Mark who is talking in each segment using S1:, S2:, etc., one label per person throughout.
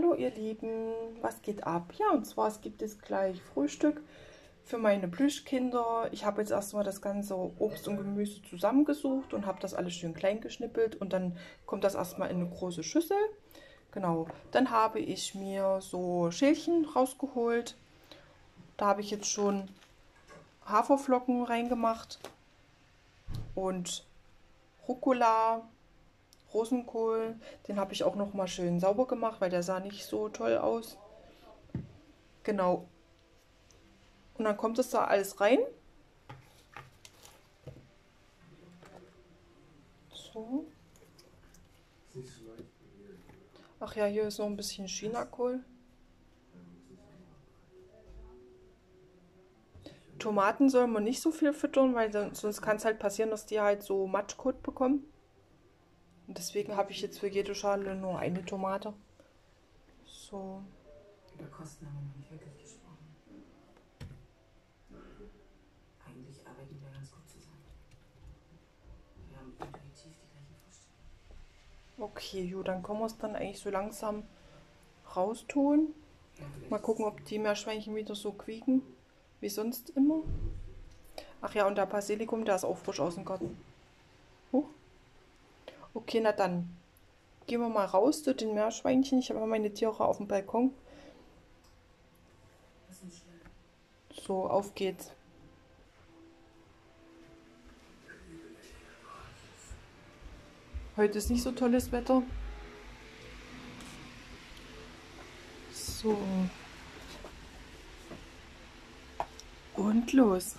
S1: Hallo ihr Lieben, was geht ab? Ja, und zwar es gibt es gleich Frühstück für meine Plüschkinder. Ich habe jetzt erstmal das ganze Obst und Gemüse zusammengesucht und habe das alles schön klein geschnippelt und dann kommt das erstmal in eine große Schüssel. Genau, dann habe ich mir so Schälchen rausgeholt. Da habe ich jetzt schon Haferflocken reingemacht und Rucola, Rosenkohl. Den habe ich auch noch mal schön sauber gemacht, weil der sah nicht so toll aus. Genau. Und dann kommt es da alles rein. So. Ach ja, hier ist noch ein bisschen Chinakohl. Tomaten soll man nicht so viel füttern, weil sonst kann es halt passieren, dass die halt so Matschkot bekommen. Und deswegen habe ich jetzt für jede Schale nur eine Tomate. So.
S2: Über Kosten haben wir noch nicht wirklich gesprochen. Eigentlich arbeiten wir ganz gut zusammen. Wir haben intuitiv die gleiche Vorstellung.
S1: Okay, jo, dann können wir es dann eigentlich so langsam raustun. Mal gucken, ob die Meerschweinchen wieder so quieken, wie sonst immer. Ach ja, und der Basilikum, der ist auch frisch aus dem Garten. Okay, na dann gehen wir mal raus zu den Meerschweinchen. Ich habe meine Tiere auf dem Balkon. So, auf geht's. Heute ist nicht so tolles Wetter. So. Und los.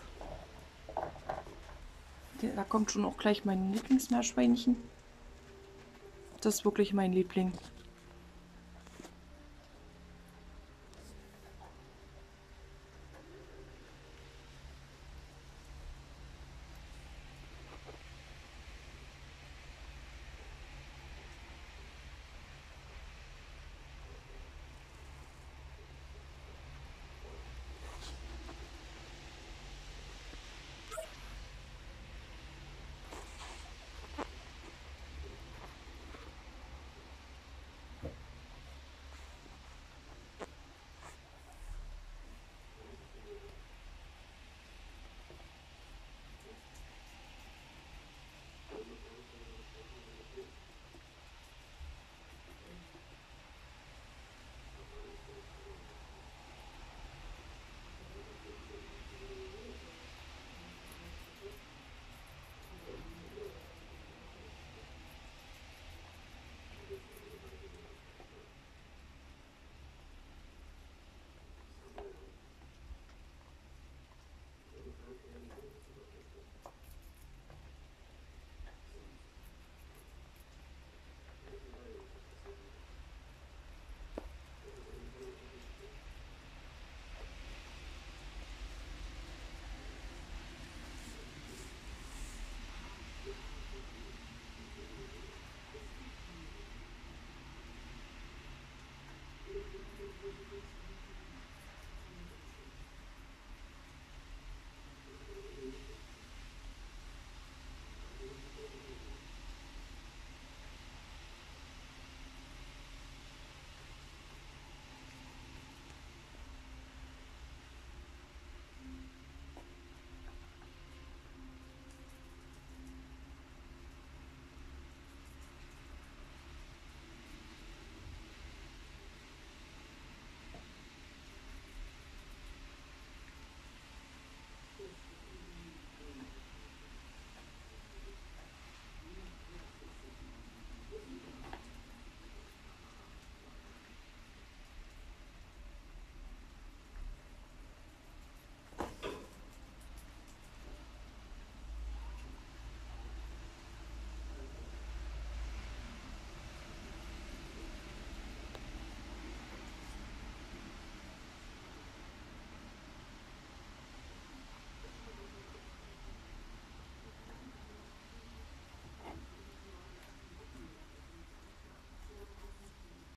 S1: Da kommt schon auch gleich mein Lieblingsmeerschweinchen. Das ist wirklich mein Liebling.